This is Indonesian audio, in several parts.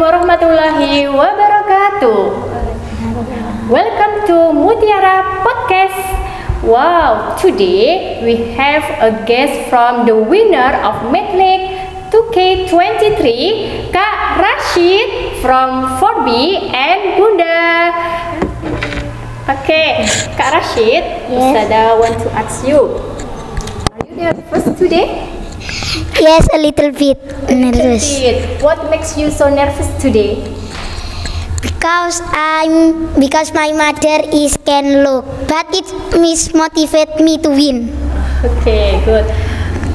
warahmatullahi wabarakatuh. Welcome to Mutiara Podcast. Wow, today we have a guest from the winner of Medley 2K23, Kak Rashid from 4B and Bunda. Okay, Kak Rashid, Yes. Ustada want to ask you. Are you nervous today? Yes, a little bit nervous what makes you so nervous today? because I'm because my mother is can look, but it mis motivate me to win. Okay, good.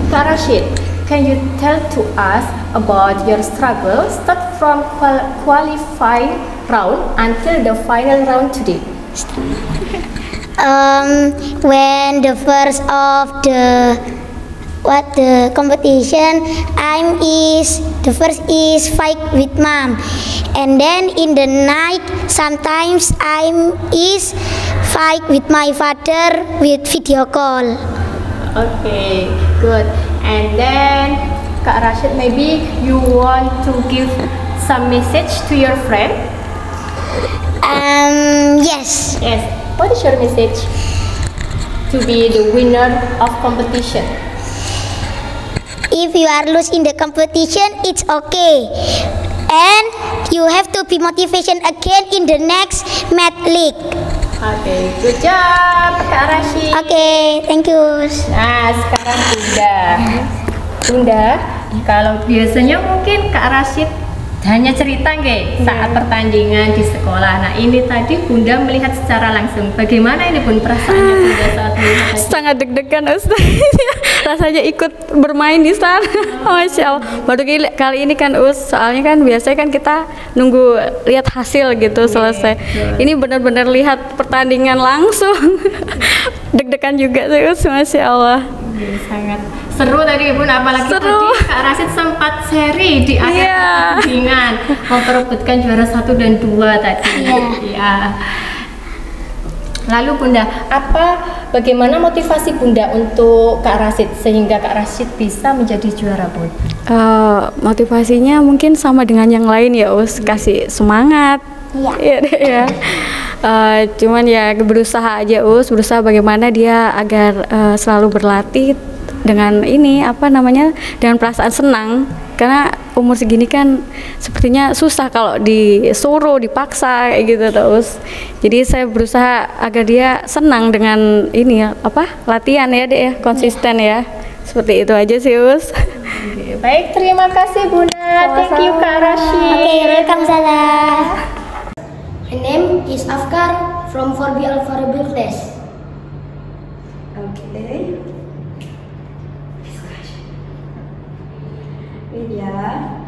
Kak Rashid, can you tell to us about your struggle start from qual- qualifying round until the final round today? Um, when the first of the what the competition, I'm is the first is fight with mom, and then in the night sometimes I'm is fight with my father with video call. Okay, good. And then, Kak Rashid, maybe you want to give some message to your friend? Um, yes. Yes. What is your message to be the winner of competition? If you are lose in the competition, it's okay. And you have to be motivation again in the next math league. Okay, good job, Kak Rashid. Okay, thank you. Nah, sekarang Bunda. Bunda, kalau biasanya mungkin Kak Rashid hanya cerita nggak saat pertandingan di sekolah. Nah, ini tadi Bunda melihat secara langsung. Bagaimana ini Bun perasaannya Bunda saat melihat sangat deg-degan Ustaz. Rasanya ikut bermain di sana. Masya Allah. Baru kali- kali ini kan Us soalnya kan biasanya kan kita nunggu lihat hasil gitu selesai. ini benar-benar lihat pertandingan langsung. Deg-degan juga sih Us Masya Allah Iya, sangat seru tadi Bun, apalagi Seru. tadi Kak Rashid sempat seri di akhir Iya. pertandingan memperebutkan juara satu dan dua tadi. Iya. Lalu Bunda, apa bagaimana motivasi Bunda untuk Kak Rashid sehingga Kak Rashid bisa menjadi juara Bun? Eh, motivasinya mungkin sama dengan yang lain ya Us kasih semangat Iya. Iya deh, ya Eh, cuman ya berusaha aja Us berusaha bagaimana dia agar eh, selalu berlatih dengan ini apa namanya dengan perasaan senang karena umur segini kan sepertinya susah kalau disuruh dipaksa kayak gitu terus jadi saya berusaha agar dia senang dengan ini ya apa latihan ya deh ya konsisten ya seperti itu aja sih Us Oke, Baik, terima kasih Bunda. Thank you Kak Rashid. Okay, welcome Salah. My name is Afkar from 4B Alphabet class. Okay. Yeah.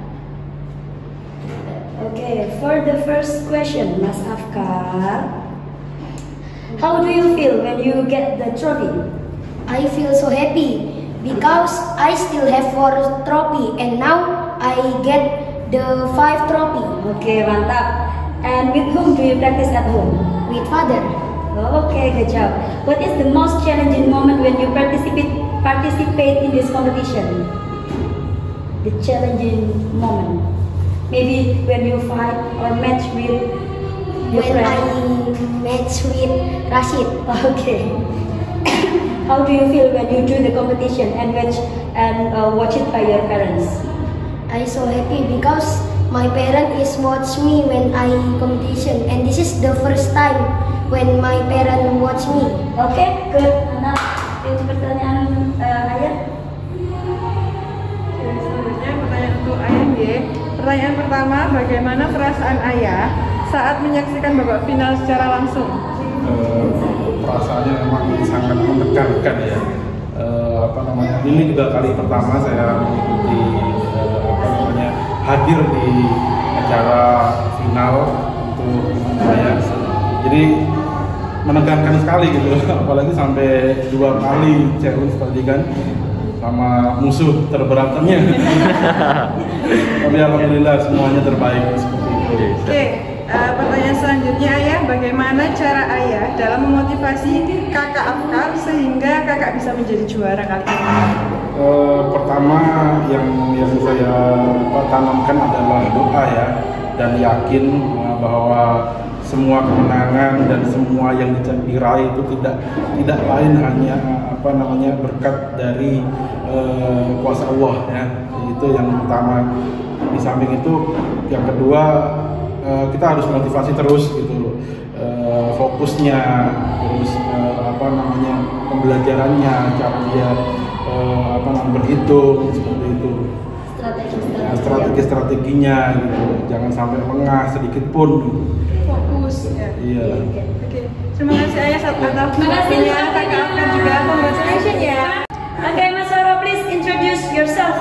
Okay, for the first question, Mas Afkar, how do you feel when you get the trophy? I feel so happy because I still have four trophy and now I get the five trophy Okay, mantap. And with whom do you practice at home? with father. Okay, good job. What is the most challenging moment when you participate participate in this competition? The challenging moment. Maybe when you fight or match with your when I match with Rashid. Okay. How do you feel when you do the competition and watch and uh, watch it by your parents? I so happy because my parent is watch me when I competition and this is the first time when my parent watch me. Oke, good. Nah, itu pertanyaan uh, ayah. Oke, selanjutnya pertanyaan untuk ayah G. Pertanyaan pertama, bagaimana perasaan ayah saat menyaksikan babak final secara langsung? Eh, perasaannya memang sangat menegangkan ya. Apa namanya? Ini juga kali pertama saya mengikuti eh, apa namanya hadir di acara final untuk saya. Jadi menegangkan sekali gitu, apalagi sampai dua kali challenge tadi kan sama musuh terberatnya. Tapi alhamdulillah semuanya terbaik seperti itu. Oke, eh, pertanyaan selanjutnya ayah, bagaimana cara ayah dalam memotivasi kakak Afkar sehingga kakak bisa menjadi juara kali ini? Eh, pertama yang yang saya tanamkan adalah doa ya. Dan yakin uh, bahwa semua kemenangan dan semua yang diraih itu tidak tidak lain hanya apa namanya berkat dari uh, kuasa Allah ya. Itu yang pertama. Di samping itu yang kedua uh, kita harus motivasi terus gitu uh, fokusnya terus uh, apa namanya pembelajarannya cara dia uh, apa namanya berhitung seperti itu ya, strategi-strateginya gitu jangan sampai lengah sedikit pun gitu. Fokus ya. iya Oke, terima kasih ayah waktunya kakak Afgan juga congratulations ya. Okay, Mas Roro, please introduce yourself.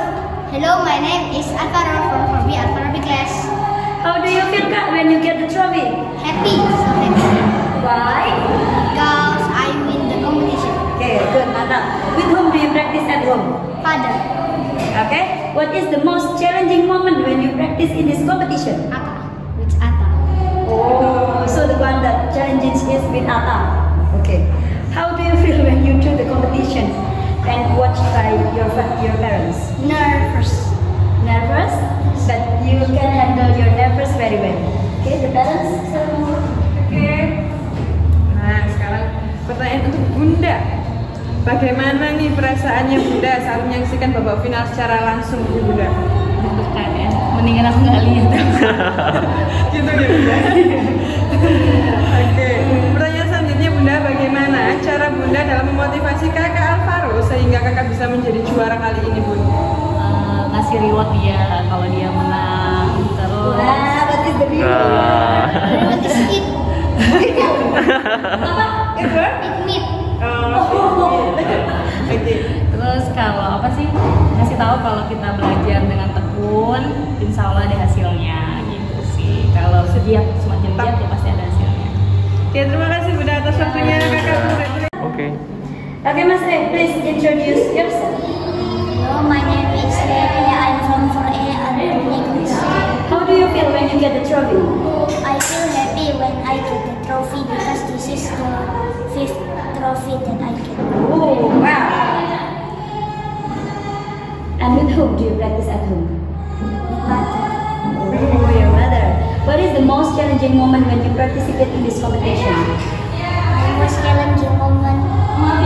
Hello, my name is Alvaro from Forbi Alvaro class. How do you feel, Kak, when you get the trophy? Happy, so happy. Why? Because I win the competition. Okay, good, mantap. With whom do you practice at home? Father, Okay. What is the most challenging moment when you practice in this competition? Ata, with Ata. Oh, so the one that challenges is with Ata. Okay. How do you feel when you do the competition and watched by your your parents? Nervous. Nervous, Bagaimana nih perasaannya Bunda saat menyaksikan babak final secara langsung Bu Bunda? Bukan ya, mendingan aku nggak lihat. Gitu ya Bunda. Oke. Pertanyaan selanjutnya Bunda, bagaimana cara Bunda dalam memotivasi kakak Alvaro sehingga kakak bisa menjadi juara kali ini Bunda? Eh, ngasih reward dia kalau dia menang terus Wah, what is the reward? What is it? Terus kalau apa sih ngasih tahu kalau kita belajar dengan tekun insya Allah ada hasilnya gitu sih kalau setiap semakin giat ya pasti ada hasilnya Oke, terima kasih Bunda atas waktunya kakak. Congratulations. oke Okay, Mas Ray, please introduce yourself. Hello, my name is Rene. I'm from 4A Alvaro How do you feel when you get the trophy? I feel happy when I get the trophy because this is the fifth trophy that I Whom do you practice at home? But Oh, your mother. What is the most challenging moment when you participate in this competition? the most challenging moment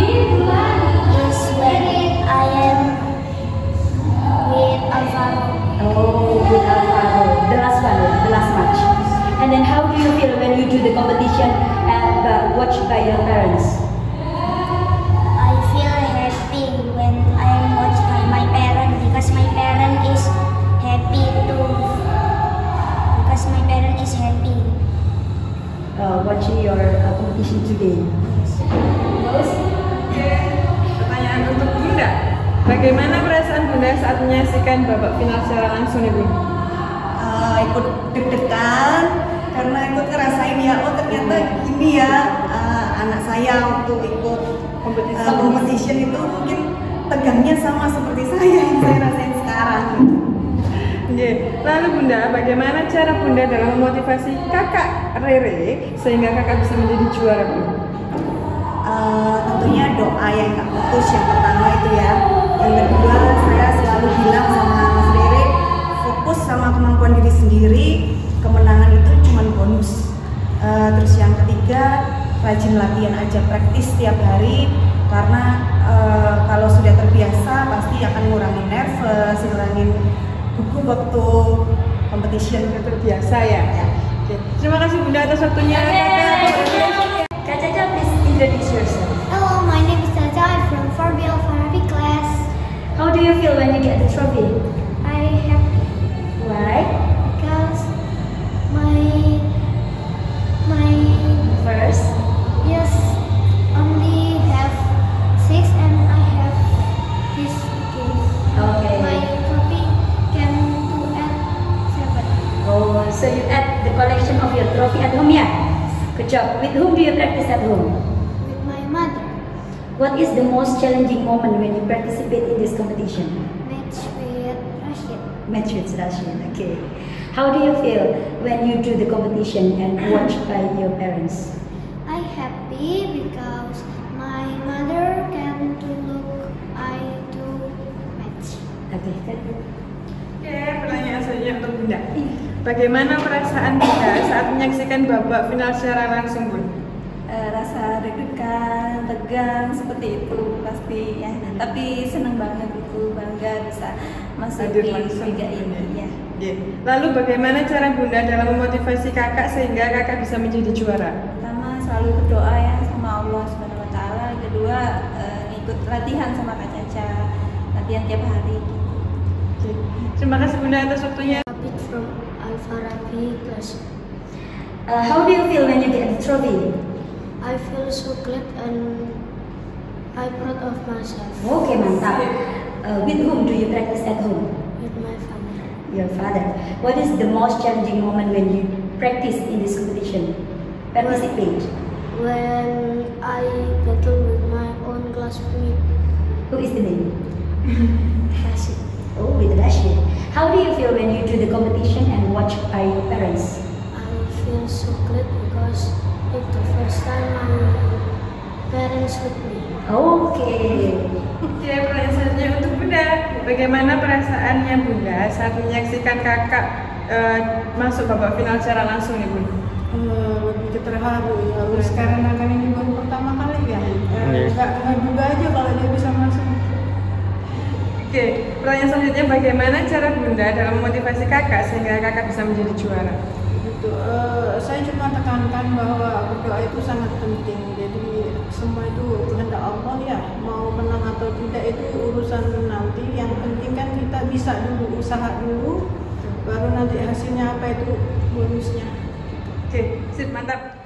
is when I am with Alvaro. Oh, happy. Uh, watching your uh, competition today. Pertanyaan untuk Bunda. Bagaimana perasaan Bunda saat menyaksikan babak final secara langsung Bunda? Eh, ikut deg-degan karena ikut ngerasain ya oh ternyata gini ya eh, anak saya waktu ikut Kompetisi. eh, competition itu mungkin tegangnya sama seperti saya yang saya rasain sekarang. Lalu Bunda, bagaimana cara Bunda dalam memotivasi kakak Rere sehingga kakak bisa menjadi juara Bunda? Eh, tentunya doa yang gak putus yang pertama itu ya. Yang kedua saya selalu bilang sama Mas Rere fokus sama kemampuan diri sendiri. Kemenangan itu cuma bonus. Eh, terus yang ketiga rajin latihan aja praktis setiap hari. Karena eh, kalau sudah terbiasa pasti akan ngurangin nervous ngurangin gugup waktu competition Terbiasa ya. Oke. Terima kasih Bunda atas waktunya kakak. Congratulations. Kak Caca, please introduce yourself. Hello, my name is Tata. I'm from 4B of Arabic class. How do you feel when you get the trophy? I happy What is the most challenging moment when you participate in this competition? match with Rashid. Match with Rashid, okay. How do you feel when you do the competition and watched by your parents? I happy because my mother can to look I do match. Okay, good. Oke, pertanyaan selanjutnya untuk Bunda. bagaimana perasaan Bunda saat menyaksikan babak final secara langsung Bun? Eh, rasa deg-degan, tegang seperti itu pasti ya. Tapi senang banget itu bangga bisa masuk Hadir di liga ini ya. Lalu bagaimana cara Bunda dalam memotivasi kakak sehingga kakak bisa menjadi juara? Pertama selalu berdoa ya sama Allah Subhanahu Wa Taala. Kedua eh, ngikut latihan sama Kak Caca, latihan tiap hari. Oke. Terima kasih Bunda atas waktunya. Abid from Al-Farabi class. Uh, how do you feel when you get the trophy? I feel so glad and I'm proud of myself Okay, mantap. Uh, with whom do you practice at home? with my family. Your father. What is the most challenging moment when you practice in this competition? Participate. When I battle with my own classmate, Who is the name? Rashid. Oh, with Rashid. How do you feel when you do the competition and watch by your parents? I feel so glad because it's the first time my parents with me. Okay. Oke, pertanyaan selanjutnya untuk Bunda. Bagaimana perasaannya Bunda saat menyaksikan kakak eh, masuk babak final secara langsung nih Bun? Eh, lebih ke terharu ya terus karena kan ini baru pertama kali ya Eh, nggak nggak juga aja kalau dia bisa masuk Oke, pertanyaan selanjutnya bagaimana cara Bunda dalam memotivasi kakak sehingga kakak bisa menjadi juara? Gitu. Eh, saya cuma tekankan bahwa berdoa itu sangat penting. Jadi semua itu kehendak Allah ya mau menang atau tidak itu urusan nanti. Yang penting kan kita bisa dulu usaha dulu baru nanti hasilnya apa itu bonusnya. Oke, sip, mantap.